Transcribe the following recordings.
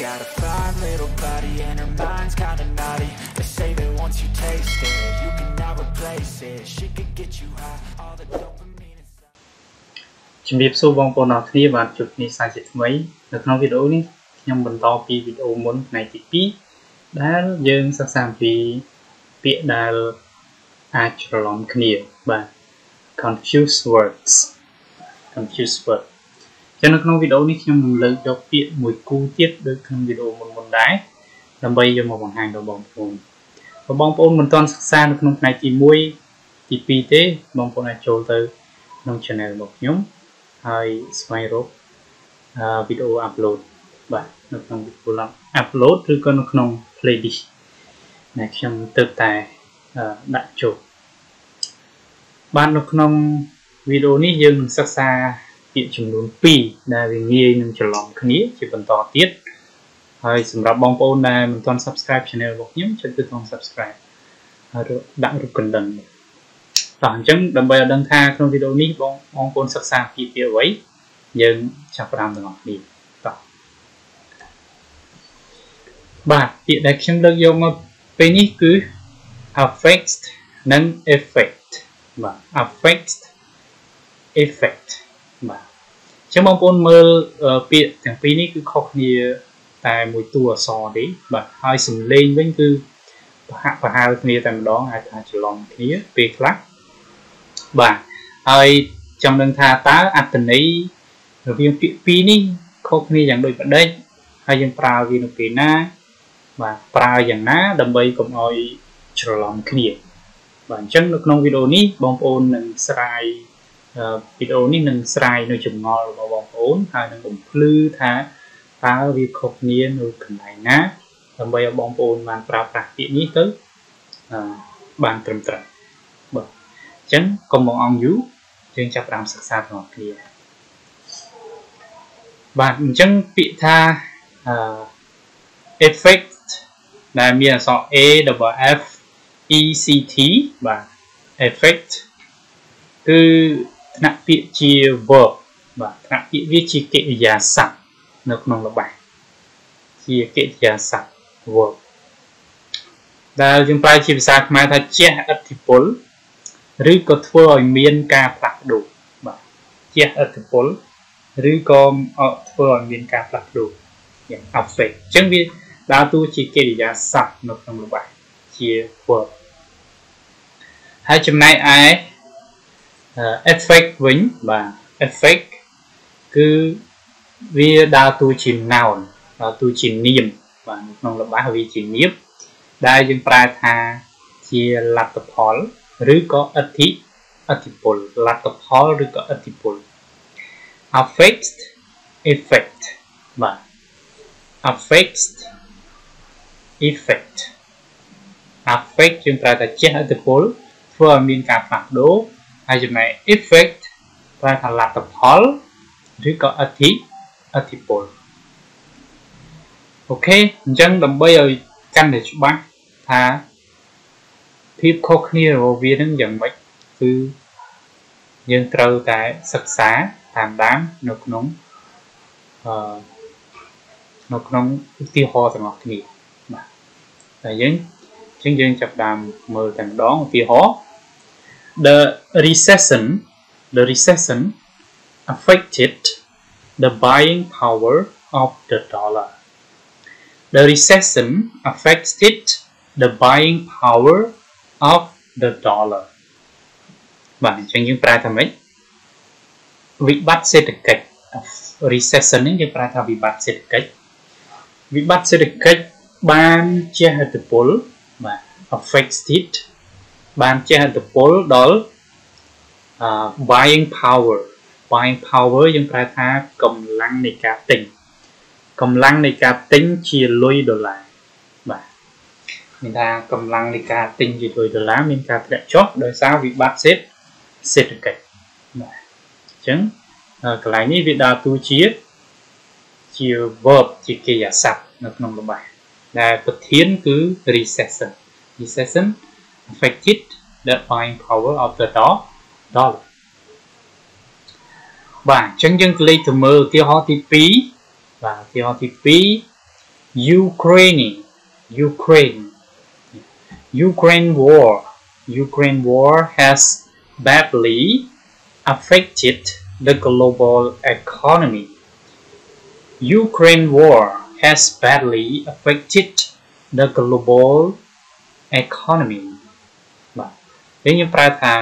got a fine little body and her mind's kinda naughty They say that once you taste it, you cannot replace it She could get you high, all the dopamine inside ជំរាបសួរបងប្អូនអរគ្នាបានជួបគ្នាសាជាថ្មីនៅក្នុងវីដេអូនេះខ្ញុំបន្តពីវីដេអូមុនផ្នែកទី2ដែលយើងសិក្សាអំពីពាក្យដែលអាចច្រឡំគ្នាបាទ confused words confused word ចឹងនៅក្នុងវីដេអូនេះខ្ញុំនឹងលើកយកពាក្យមួយគូទៀតដូចក្នុងវីដេអូមុនមុនដែរដើម្បីយកមកបង្ហាញដល់បងប្អូនបើបងប្អូនមិនទាន់សិក្សានៅក្នុងផ្នែកទី1ទី2ទេបងប្អូនអាចចូលទៅក្នុង channel របស់ខ្ញុំហើយស្វែងរកវីដេអូ upload បាទនៅក្នុងវីដេអូ upload ឬក៏នៅក្នុង playlist ដែលខ្ញុំទៅតែដាក់ចូលបាននៅក្នុងវីដេអូនេះយើងនឹងសិក្សា ពាក្យចំនួន2ដែលវាងាយនឹងច្រឡំគ្នាជាបន្តទៀតហើយសម្រាប់បងប្អូនដែលមិនទាន់ Subscribe Channel របស់ខ្ញុំចុចទៅត្រង់ Subscribe ហើយដាក់រូបកណ្ដឹងនេះបាទអញ្ចឹងដើម្បីឲ្យដឹងថាក្នុងវីដេអូនេះបងបងប្អូនសិក្សាពីពាក្យអ្វីយើងចាប់ផ្ដើមទាំងអស់គ្នាបាទបាទពាក្យដែលខ្ញុំលើកយកមកពេលនេះគឺ affect និង effect បាទ affect effect បាទអញ្ចឹងបងប្អូនមើលពាក្យទាំងពីរនេះគឺខុសគ្នាតែមួយតួអក្សរទេបាទហើយសំឡេងវិញគឺប្រហាក់ប្រហែលគ្នាតែម្ដងអាចថាច្រឡំគ្នាពេលខ្លះបាទហើយចង់ដឹងថាតើអត្ថន័យរវាងពាក្យពីរនេះខុសគ្នាយ៉ាងដូចម្ដេចហើយយើងប្រើវានៅពេលណា បាទប្រើយ៉ាងណា ដើម្បីកុំឲ្យច្រឡំគ្នាបាទអញ្ចឹងនៅក្នុងវីដេអូនេះបងប្អូននឹងស្រាយ វីដេអូនេះនឹងស្រាយនៅចម្ងល់របស់បងប្អូនហើយនឹងបំភ្លឺថាតើវាខុសគ្នានៅកន្លែងណាដើម្បីឲ្យបងប្អូនបានប្រើប្រាស់ពាក្យនេះទៅបានត្រឹមត្រូវបាទអញ្ចឹងកុំបងអង្គយូរយើងចាប់ផ្ដើមសិក្សាទាំងអស់គ្នាបាទអញ្ចឹងពាក្យថា effect ដែលមានអក្សរ A double F E C T បាទ effect គឺ ថ្នាក់ពាក្យជា verb បាទថ្នាក់ពាក្យវាជាកិរិយាសព្ទនៅក្នុងល្បះជាកិរិយាសព្ទ verb ដែលយើងប្រែជាភាសាខ្មែរថាជះឥទ្ធិពលឬក៏ធ្វើឲ្យមានការផ្លាស់ប្ដូរបាទជះឥទ្ធិពលឬក៏ធ្វើឲ្យមានការផ្លាស់ប្ដូរយ៉ាង affect អញ្ចឹងវាដើរតួជាកិរិយាសព្ទនៅក្នុងល្បះជា verb ហើយចំណែកឯ effect វិញបាទ effect គឺវាដើរតួជា noun ដើរតួជានាមបាទនៅក្នុងល្បះវាជានាមដែលយើងប្រែថាជាលទ្ធផលឬក៏អធិអធិពលលទ្ធផលឬក៏អធិពល affect effect បាទ affect effect affect យើងប្រែថាជះអធិពលធ្វើឲ្យមានការផ្លាស់ប្ដូរ ហើយចំណែក effect ប្រែថាលទ្ធផលឬក៏អធិអធិពលអូខេអញ្ចឹងដើម្បីឲ្យកាន់តែច្បាស់ថាភាពខុសគ្នារបស់វានឹងយ៉ាងម៉េចគឺយើងត្រូវតែសិក្សាតាមដាននៅក្នុងអឺនៅក្នុងឧទាហរណ៍ទាំងអស់គ្នាបាទតែយើងអញ្ចឹងយើងចាប់ដើមមើលតែម្ដងឧទាហរណ៍ the recession, the recession affected the buying power of the dollar. The recession affected the buying power of the dollar. បាទអញ្ចឹងយើងប្រែថាម៉េចវិបត្តិសេដ្ឋកិច្ច recession នេះយើងប្រែថាវិបត្តិសេដ្ឋកិច្ចវិបត្តិសេដ្ឋកិច្ចបានជះឥទ្ធិពលបាទ affected បានជះឥទ្ធិពលដល់ buying power buying power យើងប្រែថាកម្លាំងនៃការទិញកម្លាំងនៃការទិញជាលុយដុល្លារបាទមានថាកម្លាំងនៃការទិញជាលុយដុល្លារមានការធ្លាក់ចុះដោយសារវិបត្តិសេដ្ឋសេដ្ឋកិច្ចបាទអញ្ចឹងកន្លែងនេះវាដើរតួជាជា verb ជាកិរិយាសព្ទនៅក្នុងល្បះដែលប្រធានគឺ recession recession affected the buying power of the dollar បាទអញ្ចឹងយើងក៏លេខទៅមើលឧទាហរណ៍ទី2បាទឧទាហរណ៍ទី2 Ukraine Ukraine Ukraine war Ukraine war has badly affected the global economy Ukraine war has badly affected the global economy បាទយើងយើងប្រើថា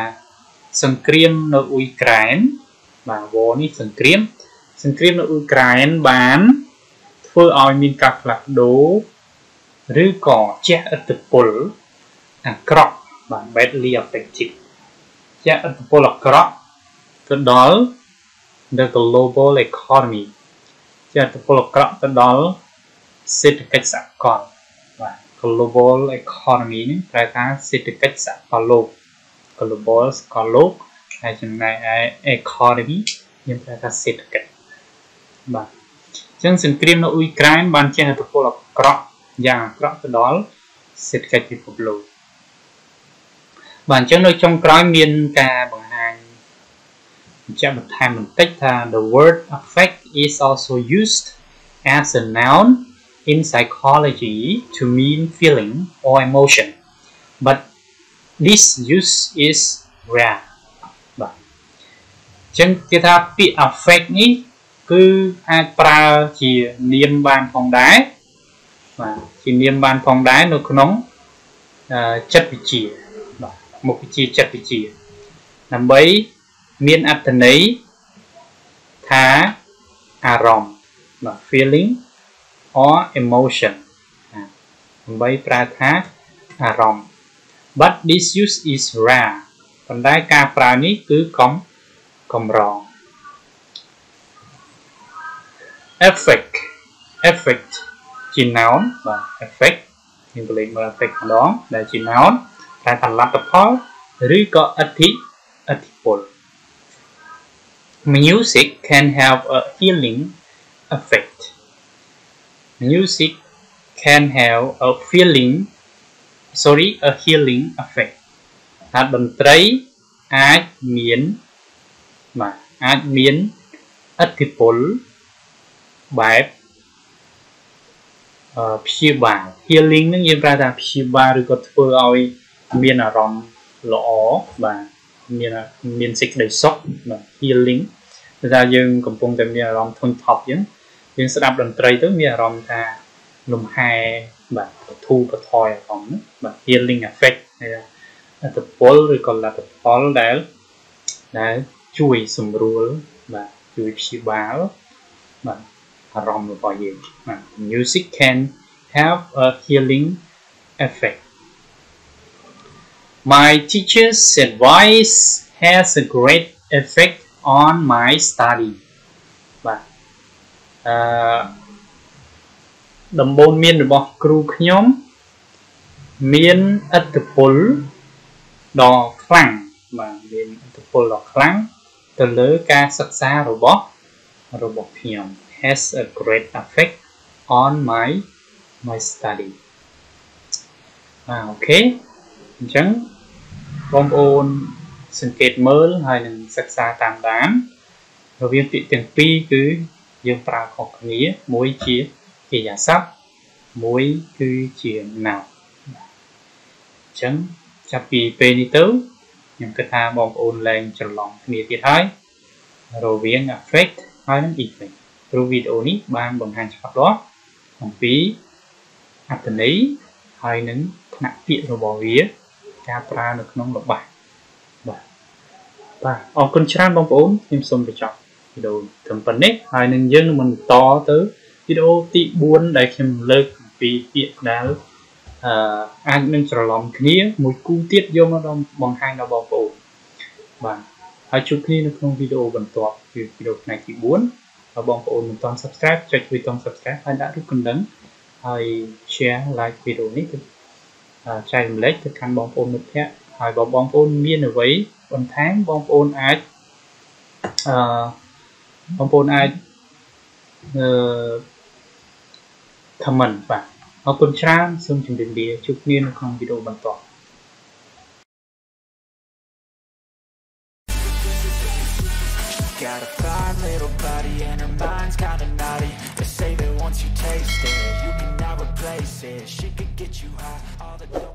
សង្គ្រាមនៅអ៊ុយក្រែនបាទ war នេះសង្គ្រាមសង្គ្រាមនៅអ៊ុយក្រែនបានធ្វើឲ្យមានការផ្លាស់ប្ដូរឬក៏ជះឥទ្ធិពលអាក្រក់បាទ badly affected ជះឥទ្ធិពលអាក្រក់ទៅដល់ the global economy ជះឥទ្ធិពលអាក្រក់ទៅដល់សេដ្ឋកិច្ចសកលបាទ global economy នេះប្រែថាសេដ្ឋកិច្ចសកលលោក global សកលលោកហើយចំណែកឯ economy យើងប្រែថាសេដ្ឋកិច្ចបាទអញ្ចឹងសង្គ្រាមនៅអ៊ុយក្រែនបានជះឥទ្ធិពលអាក្រក់យ៉ាងអាក្រក់ទៅដល់សេដ្ឋកិច្ចពិភពលោកបាទអញ្ចឹងនៅចុងក្រោយមានការបង្ហាញបញ្ជាក់បន្ថែមបន្តិចថា the word affect is also used as a noun in psychology to mean feeling or emotion but this use is rare បាទអញ្ចឹងគេថាពាក្យ affect នេះគឺអាចប្រើជានាមបានផងដែរបាទជានាមបានផងដែរនៅក្នុងចិត្តវិទ្យាបាទមុខវិជ្ជាចិត្តវិទ្យាដើម្បីមានអត្ថន័យថាអារម្មណ៍បាទ feeling or emotion ដើម្បីប្រើថាអារម្មណ៍ but this use is rare ប៉ុន្តែការប្រើនេះគឺកំកម្រ effect effect ជា noun បាទ effect យើងទៅលេខមើល effect ម្ដងដែលជា noun តែថាលទ្ធផលឬក៏អធិអធិពល music can have a healing effect music can have a feeling sorry a healing effect ថាតន្ត្រីអាចមានបាទអាចមានឥទ្ធិពលបែបព្យាបាល healing នឹងយើងប្រើថាព្យាបាលឬក៏ធ្វើឲ្យមានអារម្មណ៍ល្អបាទមានមានសេចក្តីសុខបាទ healing តែយើងកំពុងតែមានអារម្មណ៍ធុញថប់អញ្ចឹងយើងស្ដាប់តន្ត្រីទៅមានអារម្មណ៍ថាលំហែ បាទបធូរបថយអារម្មណ៍បាទ healing effect ហើយអត្តពលឬក៏លទ្ធផលដែលដែលជួយសម្រួលបាទជួយព្យាបាលបាទអារម្មណ៍របស់យើងបាទ music can have a healing effect my teacher's advice has a great effect on my study បាទអឺ ដំបូន្មានរបស់គ្រូខ្ញុំមានឥទ្ធិពលដ៏ខ្លាំងបាទមានឥទ្ធិពលដ៏ខ្លាំងទៅលើការសិក្សារបស់របស់ខ្ញុំ has a great effect on my my study បាទអូខេអញ្ចឹងបងប្អូនសង្កេតមើលហើយនឹងសិក្សាតាមដានរវាងពាក្យទាំងពីរគឺយើងប្រើខុសគ្នាមួយជា កិរិយាសព្ទមួយគឺជា noun អញ្ចឹងចាប់ពីពេលនេះទៅខ្ញុំគិតថាបងប្អូនលែងច្រឡំគ្នាទៀតហើយរវាង affect ហើយនិង effect ព្រោះវីដេអូនេះបានបង្ហាញច្បាស់លាស់អំពីអត្ថន័យហើយនឹងថ្នាក់ពាក្យរបស់វា ការប្រើនៅក្នុងល្បះបាទបាទអរគុណច្រើនបងប្អូនខ្ញុំសូមបញ្ចប់វីដេអូត្រឹមប៉ុណ្ណេះហើយនឹងយើងនឹងបន្តទៅ វីដេអូទី4ដែលខ្ញុំលើកអំពីពាក្យដែលអឺអាចនឹងច្រឡំគ្នាមួយគូទៀតយកមកដល់បង្ហាញដល់បងប្អូនបាទហើយជួបគ្នានៅក្នុងវីដេអូបន្ទាប់គឺវីដេអូផ្នែកទី4បើបងប្អូនមិនទាន់ Subscribe ចុចប៊ូតុង Subscribe ហើយដាក់រូបកណ្ដឹងហើយ share like វីដេអូនេះទៅចែករំលែកទៅកាន់បងប្អូនមិត្តភ័ក្តិហើយបើបងប្អូនមានអ្វីបន្ថែមបងប្អូនអាចអឺបងប្អូនអាចអឺ comment បាទអរគុណច្រើនសូមជម្រាបលាជួបគ្នានៅក្នុងវីដេអូបន្ត Got a fine little body and her mind's kinda naughty They say that once you taste it, you can places She could get you high